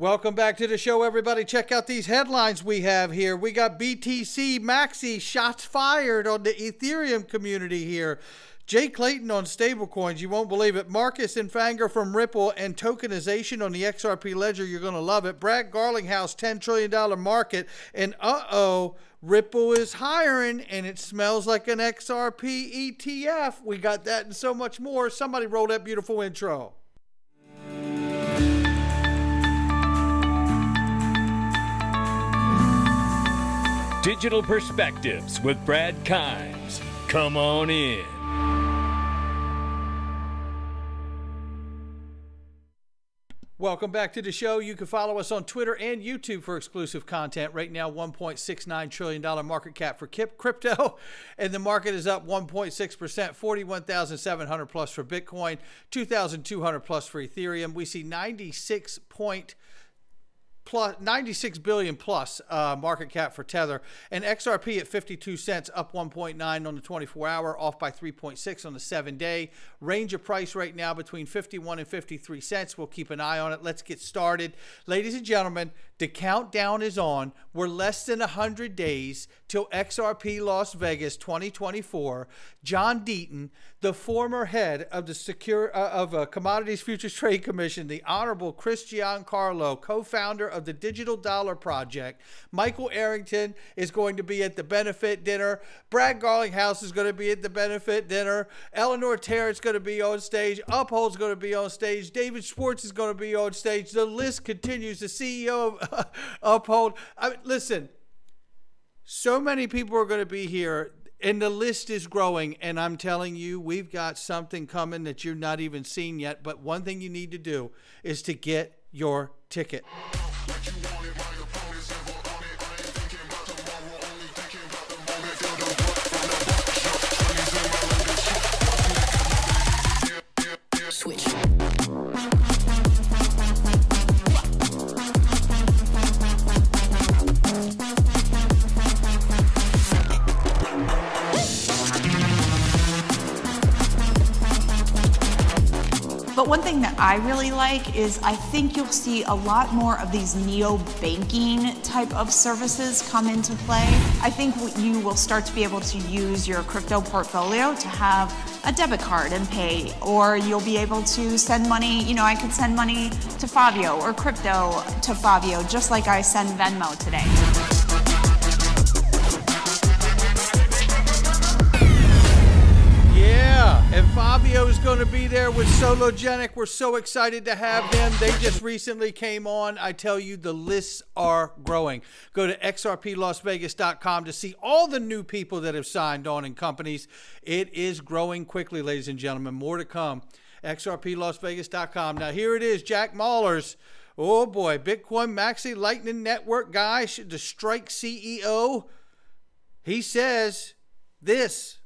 Welcome back to the show, everybody. Check out these headlines we have here. We got BTC Maxi shots fired on the Ethereum community here. Jay Clayton on stablecoins, you won't believe it. Markus Infanger from Ripple and tokenization on the XRP ledger, you're going to love it. Brad Garlinghouse, $10 trillion market. And uh oh, Ripple is hiring and it smells like an XRP ETF. We got that and so much more. Somebody roll that beautiful intro. Digital Perspectives with Brad Kimes. Come on in. Welcome back to the show. You can follow us on Twitter and YouTube for exclusive content. Right now, $1.69 trillion market cap for KIP crypto, and the market is up 1.6%, 41,700 plus for Bitcoin, 2,200 plus for Ethereum. We see 96 point plus 96 billion plus uh, market cap for Tether, and XRP at 52 cents, up 1.9 on the 24 hour, off by 3.6 on the seven day. Range of price right now between 51 and 53 cents. We'll keep an eye on it. Let's get started, ladies and gentlemen. The countdown is on. We're less than 100 days till XRP Las Vegas 2024. John Deaton, the former head of the secure uh, of uh, Commodities Futures Trade Commission, the Honorable Chris Giancarlo, co-founder of the Digital Dollar Project. Michael Arrington is going to be at the benefit dinner. Brad Garlinghouse is going to be at the benefit dinner. Eleanor Terrett going to be on stage. Uphold's going to be on stage. David Schwartz is going to be on stage. The list continues. The CEO of uphold. I mean, listen, so many people are going to be here, and the list is growing. And I'm telling you, we've got something coming that you're not even seen yet. But one thing you need to do is to get your ticket. But one thing that I really like is I think you'll see a lot more of these neo banking type of services come into play. I think you will start to be able to use your crypto portfolio to have a debit card and pay, or you'll be able to send money. You know, I could send money to Fabio or crypto to Fabio, just like I send Venmo today. And Fabio is going to be there with Sologenic. We're so excited to have them. They just recently came on. I tell you, the lists are growing. Go to xrplasvegas.com to see all the new people that have signed on in companies. It is growing quickly, ladies and gentlemen. More to come. xrplasvegas.com. Now, here it is Jack Mallers. Oh boy, Bitcoin Maxi Lightning Network guy, the Strike CEO. He says this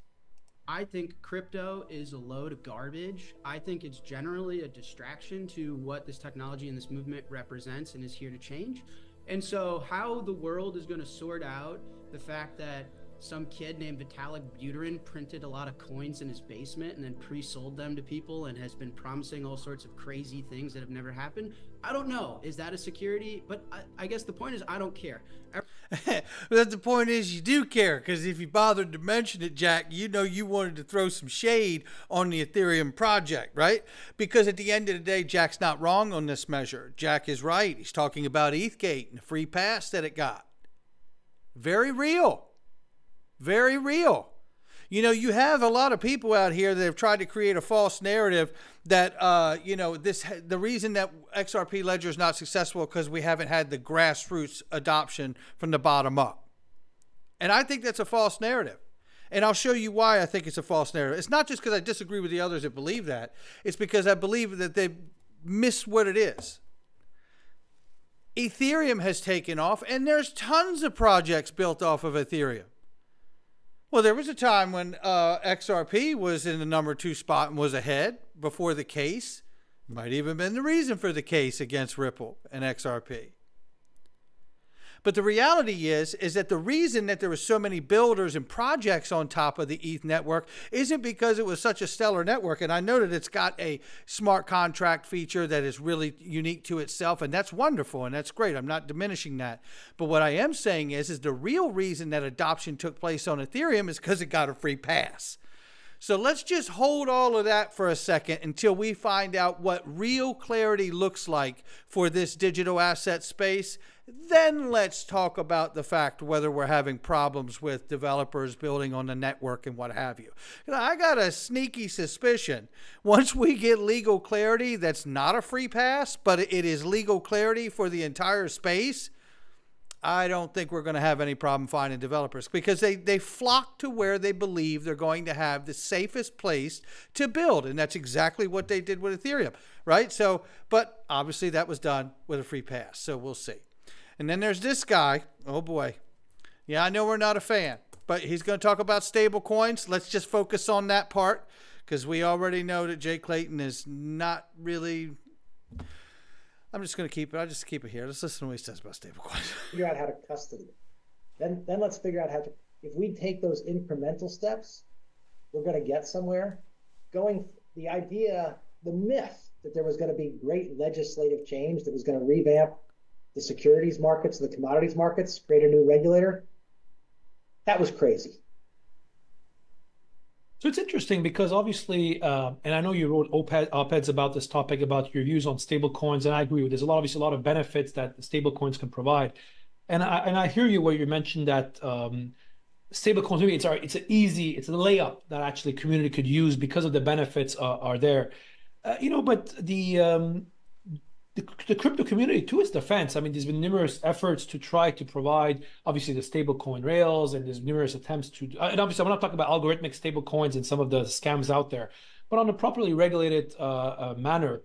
I think crypto is a load of garbage. I think it's generally a distraction to what this technology and this movement represents and is here to change. And so, how the world is going to sort out the fact that some kid named Vitalik Buterin printed a lot of coins in his basement and then pre-sold them to people and has been promising all sorts of crazy things that have never happened. I don't know. Is that a security? But I, I guess the point is I don't care. but the point is you do care because if you bothered to mention it, Jack, you know you wanted to throw some shade on the Ethereum project, right? Because at the end of the day, Jack's not wrong on this measure. Jack is right. He's talking about ETHGate and the free pass that it got. Very real very real. You know, you have a lot of people out here that have tried to create a false narrative that, uh, you know, this the reason that XRP Ledger is not successful because we haven't had the grassroots adoption from the bottom up. And I think that's a false narrative. And I'll show you why I think it's a false narrative. It's not just because I disagree with the others that believe that, it's because I believe that they miss what it is. Ethereum has taken off, and there's tons of projects built off of Ethereum. Well, there was a time when uh, XRP was in the number two spot and was ahead before the case. Might even been the reason for the case against Ripple and XRP. But the reality is, is that the reason that there were so many builders and projects on top of the ETH network isn't because it was such a stellar network. And I know that it's got a smart contract feature that is really unique to itself, and that's wonderful and that's great. I'm not diminishing that. But what I am saying is, is the real reason that adoption took place on Ethereum is because it got a free pass. So let's just hold all of that for a second until we find out what real clarity looks like for this digital asset space. Then let's talk about the fact whether we're having problems with developers building on the network and what have you. I got a sneaky suspicion once we get legal clarity that's not a free pass, but it is legal clarity for the entire space I don't think we're going to have any problem finding developers because they, they flock to where they believe they're going to have the safest place to build. And that's exactly what they did with Ethereum, right? So, but obviously that was done with a free pass. So we'll see. And then there's this guy. Oh boy. Yeah, I know we're not a fan, but he's going to talk about stable coins. Let's just focus on that part because we already know that Jay Clayton is not really I'm just going to keep it. I'll just keep it here. Let's listen to what he says about stablecoins. figure out how to custody it. Then, then let's figure out how to. If we take those incremental steps, we're going to get somewhere. Going the idea, the myth that there was going to be great legislative change that was going to revamp the securities markets, the commodities markets, create a new regulator. That was crazy. So it's interesting because obviously, uh, and I know you wrote op-eds about this topic about your views on stablecoins, and I agree with. There's a lot, obviously, a lot of benefits that stablecoins can provide, and I and I hear you where you mentioned that um, stablecoins maybe it's it's an easy, it's a layup that actually community could use because of the benefits uh, are there, uh, you know. But the um, the, the, crypto community to its defense, I mean, there's been numerous efforts to try to provide, obviously, the stablecoin rails, and there's numerous attempts to, uh, and obviously, I'm not talking about algorithmic stablecoins and some of the scams out there, but on a properly regulated uh, uh, manner.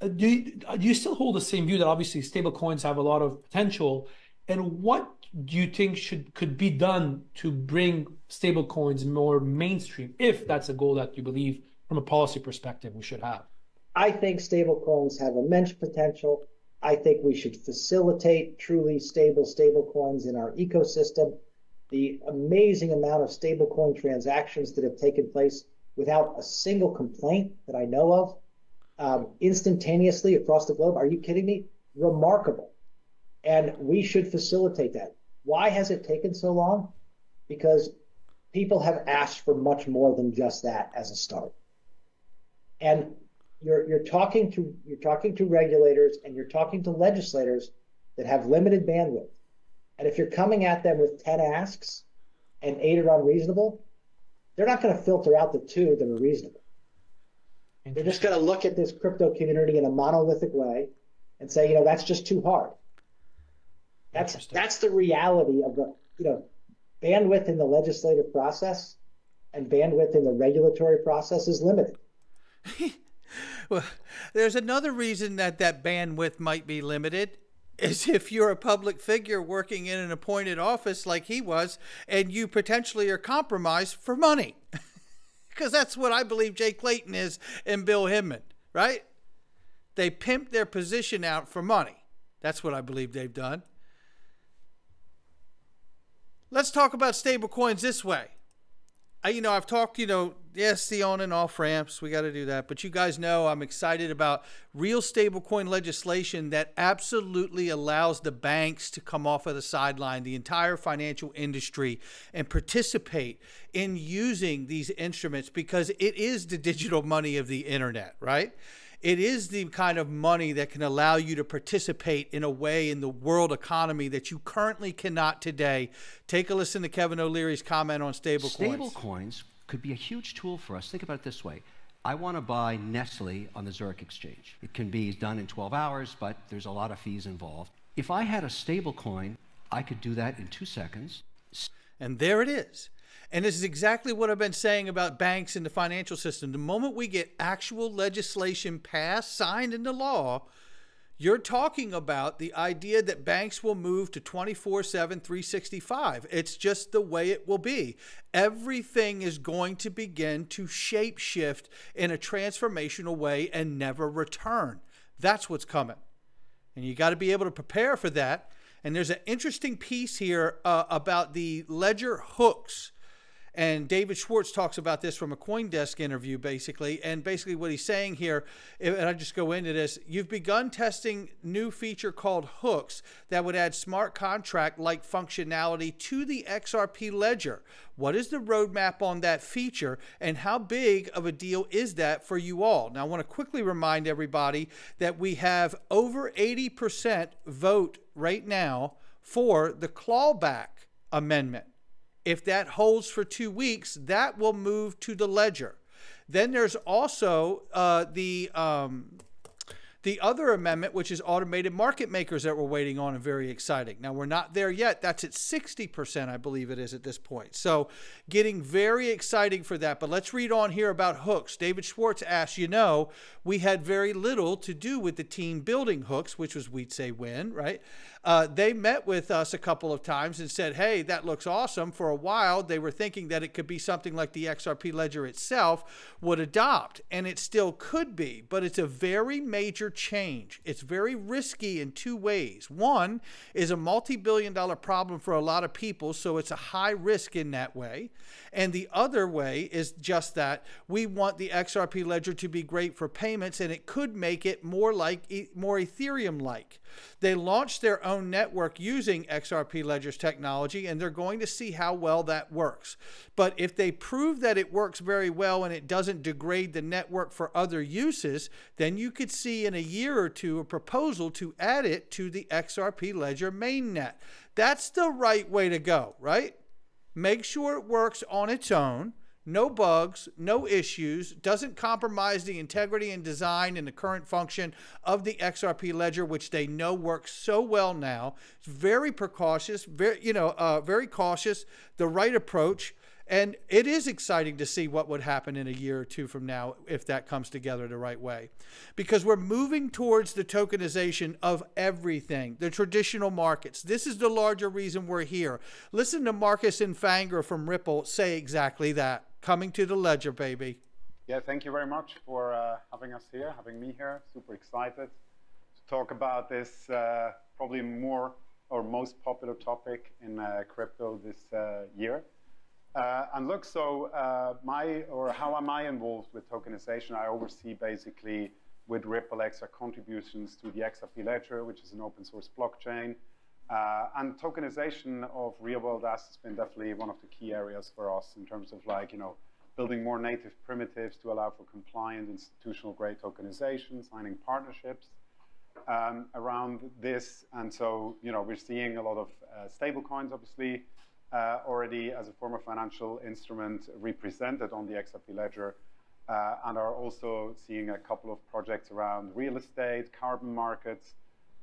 Uh, do you, do you still hold the same view that obviously stablecoins have a lot of potential, and what do you think should could be done to bring stablecoins more mainstream, if that's a goal that you believe from a policy perspective we should have? I think stablecoins have immense potential. I think we should facilitate truly stable stablecoins in our ecosystem. The amazing amount of stablecoin transactions that have taken place without a single complaint that I know of, um, instantaneously across the globe. Are you kidding me? Remarkable. And we should facilitate that. Why has it taken so long? Because people have asked for much more than just that as a start. And you're you're talking to you're talking to regulators and you're talking to legislators that have limited bandwidth. And if you're coming at them with 10 asks and eight are unreasonable, they're not going to filter out the two that are reasonable. They're just going to look at this crypto community in a monolithic way and say, you know, that's just too hard. That's that's the reality of the, you know, bandwidth in the legislative process and bandwidth in the regulatory process is limited. well, there's another reason that that bandwidth might be limited is if you're a public figure working in an appointed office like he was and you potentially are compromised for money. Because that's what I believe Jay Clayton is and Bill Hinman, right? They pimp their position out for money. That's what I believe they've done. Let's talk about stablecoins this way. I, you know, I've talked, you know, yes, the on and off ramps, we got to do that. But you guys know I'm excited about real stablecoin legislation that absolutely allows the banks to come off of the sideline, the entire financial industry, and participate in using these instruments because it is the digital money of the internet, right? It is the kind of money that can allow you to participate in a way in the world economy that you currently cannot today. Take a listen to Kevin O'Leary's comment on stablecoins. Stablecoins could be a huge tool for us. Think about it this way. I want to buy Nestle on the Zurich exchange. It can be done in 12 hours, but there's a lot of fees involved. If I had a stablecoin, I could do that in two seconds. And there it is. And this is exactly what I've been saying about banks and the financial system. The moment we get actual legislation passed, signed into law, you're talking about the idea that banks will move to 24 7, 365. It's just the way it will be. Everything is going to begin to shape shift in a transformational way and never return. That's what's coming. And you got to be able to prepare for that. And there's an interesting piece here uh, about the ledger hooks and David Schwartz talks about this from a Coindesk interview, basically. And basically, what he's saying here, and I just go into this you've begun testing new feature called hooks that would add smart contract like functionality to the XRP ledger. What is the roadmap on that feature, and how big of a deal is that for you all? Now, I want to quickly remind everybody that we have over 80% vote right now for the clawback amendment. If that holds for two weeks, that will move to the ledger. Then there's also uh, the um, the other amendment, which is automated market makers that we're waiting on and very exciting. Now, we're not there yet. That's at 60%, I believe it is at this point. So, getting very exciting for that. But let's read on here about hooks. David Schwartz asks, you know, we had very little to do with the team building hooks, which was we'd say when, right? Uh, they met with us a couple of times and said, hey, that looks awesome. For a while, they were thinking that it could be something like the XRP ledger itself would adopt, and it still could be, but it's a very major change. It's very risky in two ways. One is a multi billion dollar problem for a lot of people, so it's a high risk in that way. And the other way is just that we want the XRP ledger to be great for payments, and it could make it more like more Ethereum like. They launched their own network using XRP Ledger's technology, and they're going to see how well that works. But if they prove that it works very well and it doesn't degrade the network for other uses, then you could see in a year or two a proposal to add it to the XRP Ledger mainnet. That's the right way to go, right? Make sure it works on its own no bugs, no issues, doesn't compromise the integrity and design and the current function of the XRP ledger, which they know works so well now. It's very precautious, very you know, uh, very cautious, the right approach. And it is exciting to see what would happen in a year or two from now if that comes together the right way. Because we're moving towards the tokenization of everything, the traditional markets. This is the larger reason we're here. Listen to Markus and Infanger from Ripple say exactly that coming to the ledger, baby. Yeah, thank you very much for uh, having us here, having me here. Super excited to talk about this uh, probably more or most popular topic in uh, crypto this uh, year. Uh, and look, so uh, my or how am I involved with tokenization? I oversee basically with Ripple extra contributions to the XRP Ledger, which is an open source blockchain. Uh, and tokenization of real world assets has been definitely one of the key areas for us in terms of like, you know, building more native primitives to allow for compliant institutional grade tokenization, signing partnerships um, around this. And so, you know, we're seeing a lot of uh, stable coins, obviously, uh, already as a form of financial instrument represented on the XRP ledger. Uh, and are also seeing a couple of projects around real estate, carbon markets,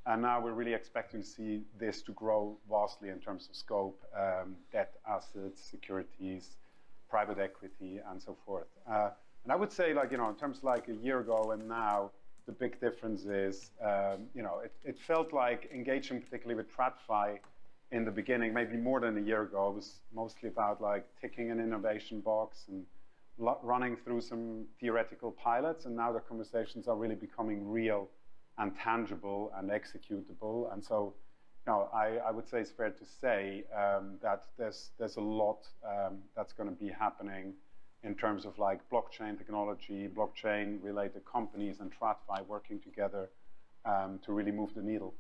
and now we're really expecting to see this to grow vastly in terms of scope, um, debt assets, securities, private equity, and so forth. Uh, and I would say, like, you know, in terms like a year ago and now, the big difference is, um, you know, it, it, felt like engaging particularly with TradFi in the beginning, maybe more than a year ago, was mostly about like ticking an innovation box and running through some theoretical pilots. And now the conversations are really becoming real and tangible and executable. And so, you know, I, I would say it's fair to say um, that there's there's a lot um, that's going to be happening in terms of like blockchain technology, blockchain related companies, and TradFi working together um, to really move the needle.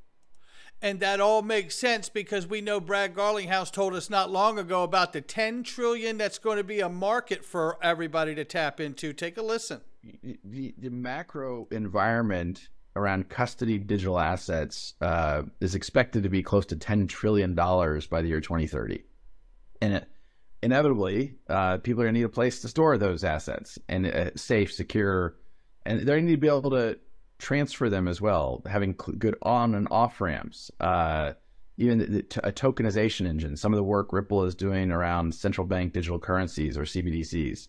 And that all makes sense because we know Brad Garlinghouse told us not long ago about the 10 trillion that's going to be a market for everybody to tap into. Take a listen. The, the macro environment around custody digital assets uh, is expected to be close to $10 trillion by the year 2030. And it, inevitably, uh, people are going to need a place to store those assets and uh, safe, secure, and they're going to need to be able to transfer them as well, having good on and off ramps. Uh, even a tokenization engine, some of the work Ripple is doing around central bank digital currencies or CBDCs.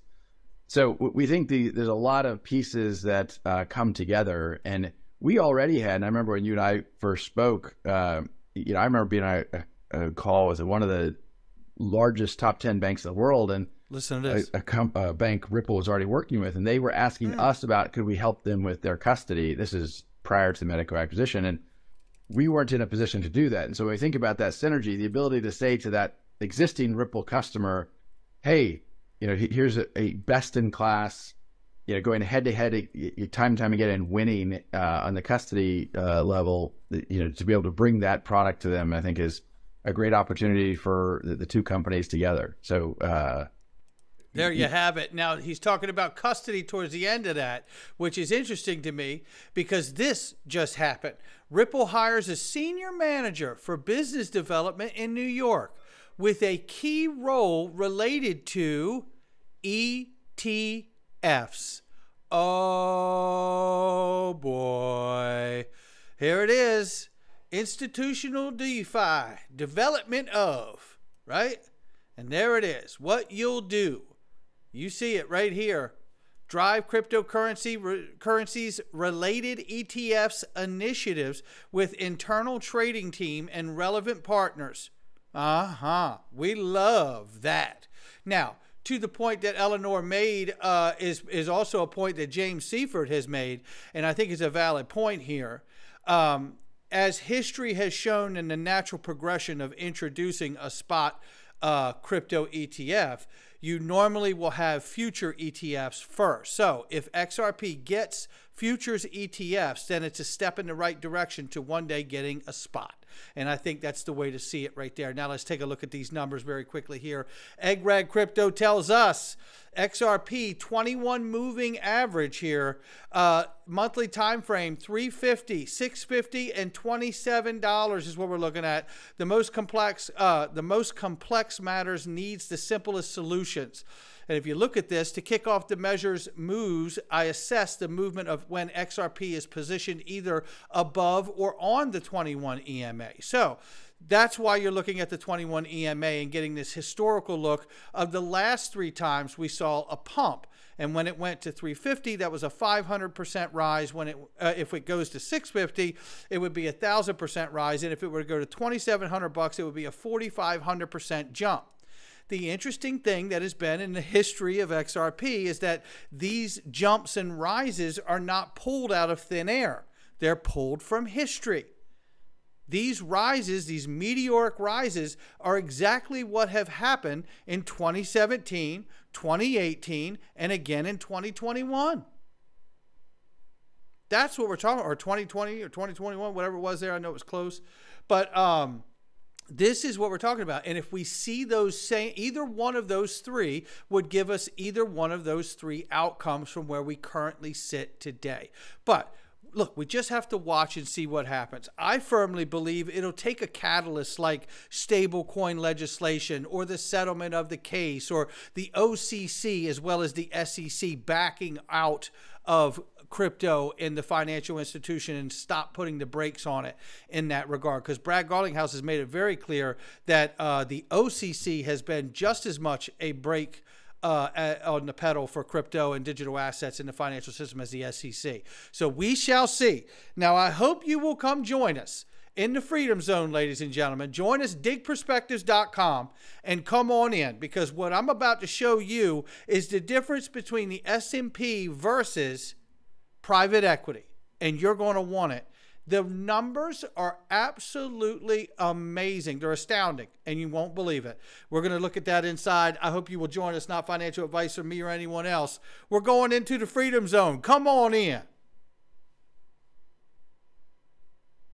So we think the, there's a lot of pieces that uh, come together, and we already had, and I remember when you and I first spoke, uh, you know, I remember being on a, a, call with one of the largest top 10 banks in the world. And listen to this a, a, a bank Ripple was already working with, and they were asking mm. us about could we help them with their custody. This is prior to the Metaco acquisition. And we weren't in a position to do that. And so when we think about that synergy, the ability to say to that existing Ripple customer, hey, you know, here's a, a best in class, you know, going head to head time and time again and winning uh, on the custody uh, level, you know, to be able to bring that product to them, I think is a great opportunity for the, the two companies together. So, uh, there you have it. Now he's talking about custody towards the end of that, which is interesting to me because this just happened. Ripple hires a senior manager for business development in New York with a key role related to ETFs. Oh boy. Here it is. Institutional DeFi, development of, right? And there it is. What you'll do you see it right here. Drive cryptocurrency re- currencies related ETFs initiatives with internal trading team and relevant partners. Uh-huh. We love that. Now, to the point that Eleanor made uh, is is also a point that James Seyffart has made, and I think is a valid point here. Um, as history has shown in the natural progression of introducing a spot uh, crypto ETF, you normally will have future ETFs first. So if XRP gets futures ETFs, then it's a step in the right direction to one day getting a spot. And I think that's the way to see it right there. Now let's take a look at these numbers very quickly here. EGRAG Crypto tells us XRP 21 moving average here, uh, monthly time frame 350, 650, and 27 dollars is what we're looking at. The most complex, uh, the most complex matters needs the simplest solutions. And if you look at this, to kick off the measures moves, I assess the movement of when XRP is positioned either above or on the 21 EMA. So that's why you're looking at the 21 EMA and getting this historical look of the last three times we saw a pump. And when it went to 350, that was a 500% rise. When it, uh, if it goes to 650, it would be a thousand percent rise. And if it were to go to 2,700 bucks, it would be a 4,500% jump. The interesting thing that has been in the history of XRP is that these jumps and rises are not pulled out of thin air. They're pulled from history. These rises, these meteoric rises, are exactly what have happened in 2017, 2018, and again in 2021. That's what we're talking about, or 2020 or 2021, whatever it was there. I know it was close. But um, this is what we're talking about. And if we see those same, either one of those three would give us either one of those three outcomes from where we currently sit today. But look, we just have to watch and see what happens. I firmly believe it'll take a catalyst like stablecoin legislation or the settlement of the case or the OCC as well as the SEC backing out of crypto in the financial institution and stop putting the brakes on it in that regard. Because Brad Garlinghouse has made it very clear that uh, the OCC has been just as much a brake. Uh, on the pedal for crypto and digital assets in the financial system as the SEC. So we shall see. Now, I hope you will come join us in the freedom zone, ladies and gentlemen. Join us, digperspectives.com, and come on in because what I'm about to show you is the difference between the S&P versus private equity, and you're going to want it. The numbers are absolutely amazing. They're astounding, and you won't believe it. We're going to look at that inside. I hope you will join us, not financial advice from me or anyone else. We're going into the freedom zone. Come on in.